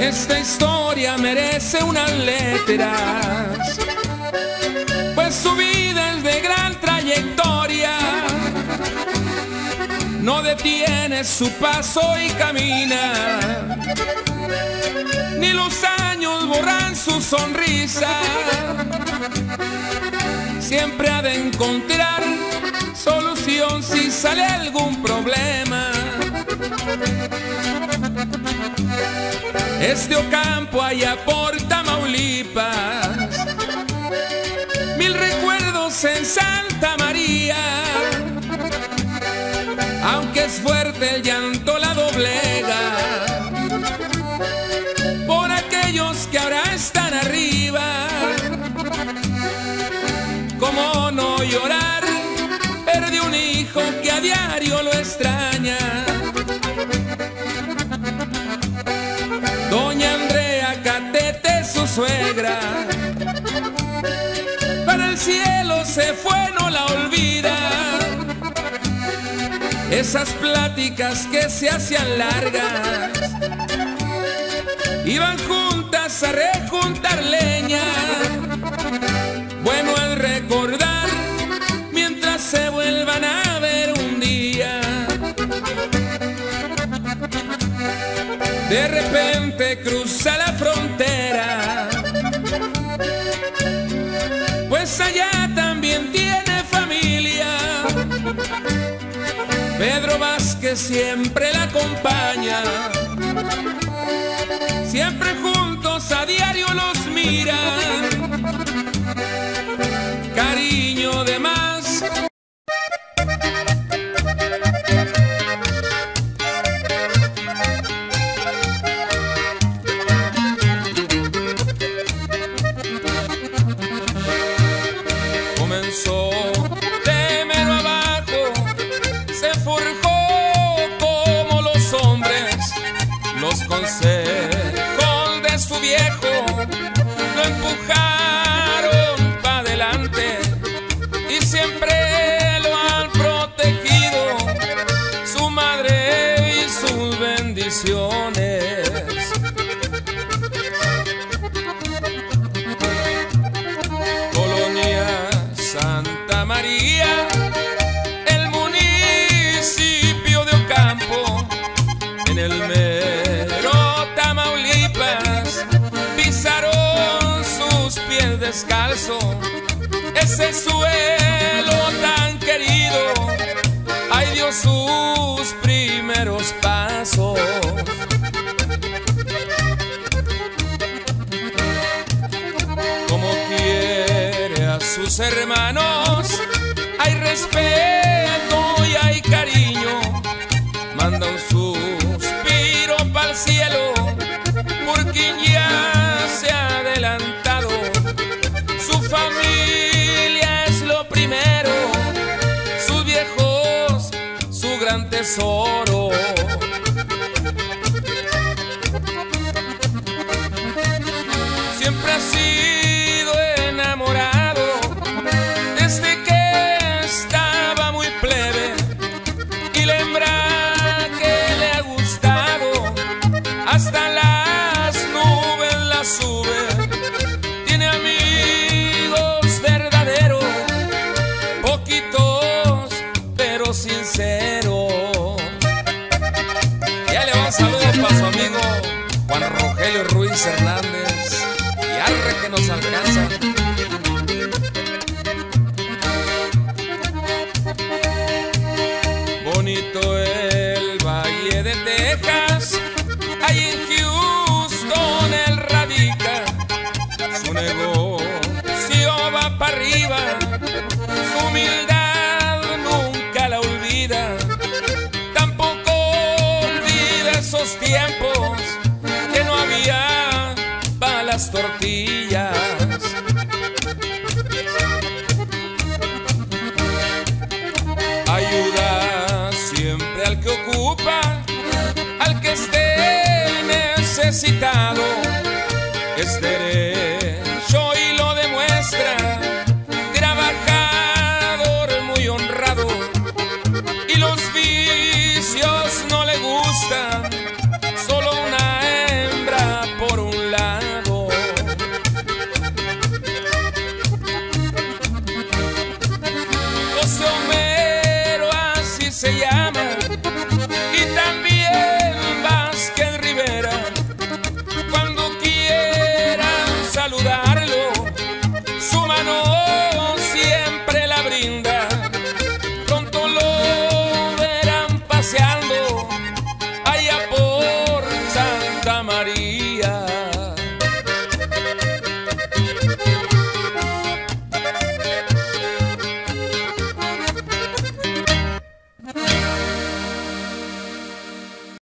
Esta historia merece unas letras, detiene su paso y camina, ni los años borran su sonrisa. Siempre ha de encontrar solución si sale algún problema. Este Ocampo allá por Tamaulipas Mil recuerdos en Santa María Aunque es fuerte el llanto la doblega. Por aquellos que ahora están arriba ¿Cómo no llorar? Perdí un hijo que a diario lo extraña. Doña Andrea Catete, su suegra, para el cielo se fue, no Esas pláticas que se hacían largas, iban juntas a rejuntar leña. Bueno es recordar mientras se vuelvan a ver un día. De repente cruza la frontera, pues allá también tiene familia. Pedro Vázquez siempre la acompaña, siempre juntos en el mero Tamaulipas, pisaron sus pies descalzos, ese suelo tan querido, ay Dios sus primeros pasos. como quiere a sus hermanos. Hay respeto su nos alcanza. Bonito el Valle de Texas, ahí en Houston él radica, su negocio va para arriba, su humildad nunca la olvida, tampoco olvida esos tiempos necesitado es derecho y lo demuestra. Trabajador muy honrado y los vicios no le gustan. Solo una hembra por un lado. José Homero así se llama.